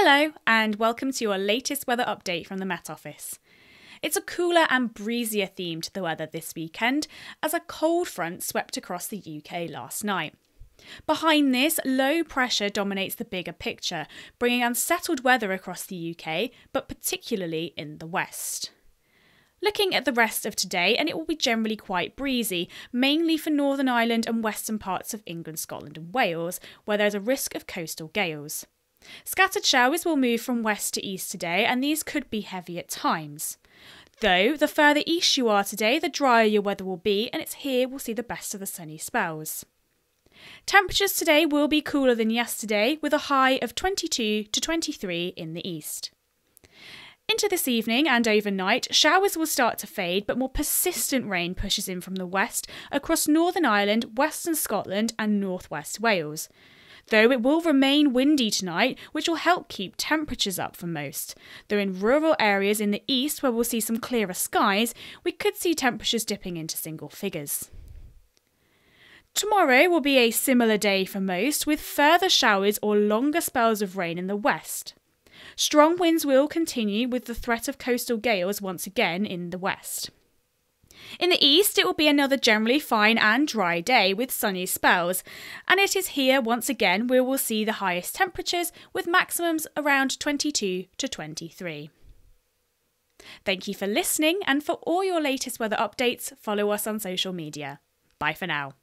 Hello, and welcome to your latest weather update from the Met Office. It's a cooler and breezier theme to the weather this weekend as a cold front swept across the UK last night. Behind this, low pressure dominates the bigger picture, bringing unsettled weather across the UK, but particularly in the west. Looking at the rest of today, and it will be generally quite breezy, mainly for Northern Ireland and western parts of England, Scotland, and Wales, where there's a risk of coastal gales. Scattered showers will move from west to east today, and these could be heavy at times. Though, the further east you are today, the drier your weather will be, and it's here we'll see the best of the sunny spells. Temperatures today will be cooler than yesterday, with a high of 22 to 23 in the east. Into this evening and overnight, showers will start to fade, but more persistent rain pushes in from the west across Northern Ireland, Western Scotland, and Northwest Wales. Though it will remain windy tonight, which will help keep temperatures up for most. Though in rural areas in the east, where we'll see some clearer skies, we could see temperatures dipping into single figures. Tomorrow will be a similar day for most, with further showers or longer spells of rain in the west. Strong winds will continue with the threat of coastal gales once again in the west. In the east, it will be another generally fine and dry day with sunny spells, and it is here once again we will see the highest temperatures with maximums around 22 to 23. Thank you for listening, and for all your latest weather updates, follow us on social media. Bye for now.